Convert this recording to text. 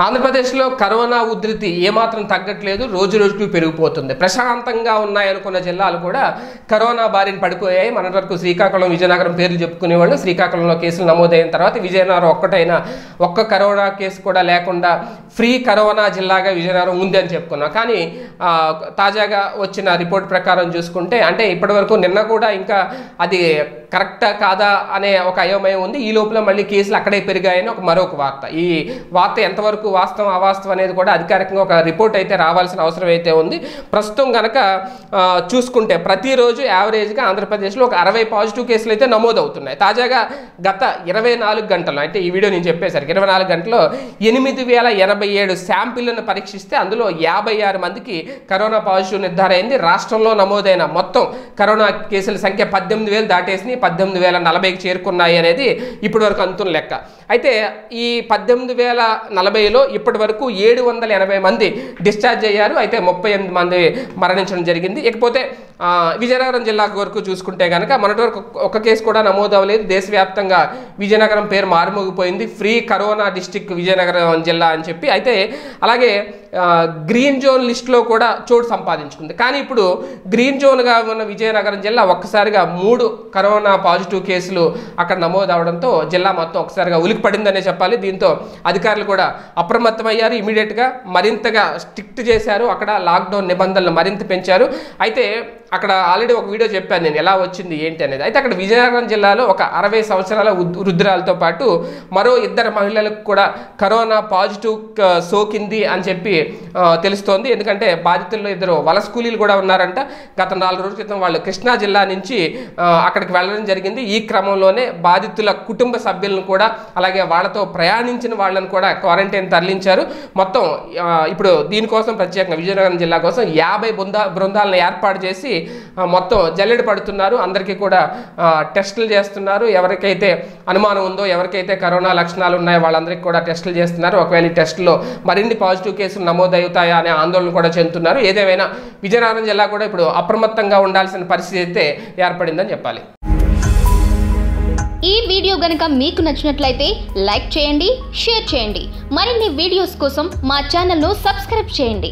ఆంధ్రప్రదేశ్లో కరోనా ఉధృతి ఏమాత్రం తగ్గట్లేదు రోజు రోజుకు పెరిగిపోతుంది. ప్రశాంతంగా ఉన్నాయనుకున్న జిల్లాలు కూడా కరోనా బారిన పడిపోయాయి. మన వరకు శ్రీకాకుళం విజయనగరం పేర్లు చెప్పుకునేవాళ్ళు. శ్రీకాకుళంలో కేసులు నమోదైన తర్వాత విజయనగరం ఒక్కటైనా ఒక్క కరోనా కేసు కూడా లేకుండా ఫ్రీ కరోనా జిల్లాగా విజయనగరం ఉంది అని చెప్పుకున్నాం. కానీ తాజాగా వచ్చిన రిపోర్ట్ ప్రకారం చూసుకుంటే అంటే ఇప్పటివరకు నిన్న కూడా ఇంకా అది కరెక్టా కాదా అనే ఒక అయోమయం ఉంది. ఈ లోపల మళ్ళీ కేసులు అక్కడే పెరిగాయని ఒక మరొక వార్త. ఈ వార్త ఎంతవరకు వాస్తవం అవాస్తవం అనేది కూడా అధికారికంగా ఒక రిపోర్ట్ అయితే రావాల్సిన అవసరం అయితే ఉంది. ప్రస్తుతం కనుక చూసుకుంటే ప్రతిరోజు యావరేజ్గా ఆంధ్రప్రదేశ్లో ఒక అరవై పాజిటివ్ కేసులు అయితే నమోదవుతున్నాయి. తాజాగా గత ఇరవై నాలుగు గంటలు అంటే ఈ వీడియో నేను చెప్పేసరికి ఇరవై నాలుగు గంటల్లో ఎనిమిది వేల ఎనభై ఏడు శాంపిల్లను పరీక్షిస్తే అందులో యాభై ఆరు మందికి కరోనా పాజిటివ్ నిర్ధారైంది. రాష్ట్రంలో నమోదైన మొత్తం కరోనా కేసుల సంఖ్య పద్దెనిమిది వేలు దాటేసి పద్దెనిమిది వేల నలభైకి చేరుకున్నాయి అనేది ఇప్పటి వరకు అంతున్న లెక్క. అయితే ఈ పద్దెనిమిది వేల నలభైలో ఇప్పటి వరకు ఏడు వందల ఎనభై మంది డిశ్చార్జ్ అయ్యారు. అయితే ముప్పై ఎనిమిది మంది మరణించడం జరిగింది. ఇకపోతే విజయనగరం జిల్లా వరకు చూసుకుంటే కనుక మొన్నటి వరకు ఒక కేసు కూడా నమోదు అవ్వలేదు దేశవ్యాప్తంగా విజయనగరం పేరు మారుమోగిపోయింది. ఫ్రీ కరోనా డిస్టిక్ విజయనగరం జిల్లా అని చెప్పి. అయితే అలాగే గ్రీన్ జోన్ లిస్టులో కూడా చోటు సంపాదించుకుంది. కానీ ఇప్పుడు గ్రీన్ జోన్గా ఉన్న విజయనగరం జిల్లా ఒక్కసారిగా మూడు కరోనా పాజిటివ్ కేసులు అక్కడ నమోదు అవడంతో జిల్లా మొత్తం ఒకసారిగా ఉలికిపడిందనే చెప్పాలి. దీంతో అధికారులు కూడా అప్రమత్తమయ్యారు. ఇమీడియట్గా మరింతగా స్ట్రిక్ట్ చేశారు. అక్కడ లాక్డౌన్ నిబంధనలు మరింత పెంచారు. అయితే అక్కడ ఆల్రెడీ ఒక వీడియో చెప్పాను నేను ఎలా వచ్చింది ఏంటి అనేది. అయితే అక్కడ విజయనగరం జిల్లాలో ఒక అరవై సంవత్సరాల వృద్ధురాలతో పాటు మరో ఇద్దరు మహిళలకు కూడా కరోనా పాజిటివ్ సోకింది అని చెప్పి తెలుస్తోంది. ఎందుకంటే బాధితుల్లో ఇద్దరు వలస కూలీలు కూడా ఉన్నారంట. గత నాలుగు రోజుల క్రితం వాళ్ళు కృష్ణా జిల్లా నుంచి అక్కడికి వెళ్ళడం జరిగింది. ఈ క్రమంలోనే బాధితుల కుటుంబ సభ్యులను కూడా అలాగే వాళ్ళతో ప్రయాణించిన వాళ్ళని కూడా క్వారంటైన్ తరలించారు. మొత్తం ఇప్పుడు దీనికోసం ప్రత్యేకంగా విజయనగరం జిల్లా కోసం యాభై బృందా బృందాలను ఏర్పాటు చేసి మొత్తం జల్లెడ పడుతున్నారు. అందరికీ కూడా టెస్టులు చేస్తున్నారు. ఎవరికైతే అనుమానం ఉందో ఎవరికైతే కరోనా లక్షణాలు ఉన్నాయో వాళ్ళందరికీ కూడా టెస్టులు చేస్తున్నారు. ఒకవేళ ఈ టెస్టులో మరిన్ని పాజిటివ్ కేసులు నమోదవుతాయా అనే ఆందోళన కూడా చెందుతున్నారు. ఏదేమైనా విజయనగరం జిల్లా కూడా ఇప్పుడు అప్రమత్తంగా ఉండాల్సిన పరిస్థితి అయితే ఏర్పడిందని చెప్పాలి. ఈ వీడియో గనుక మీకు నచ్చినట్లయితే లైక్ చేయండి షేర్ చేయండి. మరిన్ని వీడియోస్ కోసం మా ఛానల్ను సబ్స్క్రైబ్ చేయండి.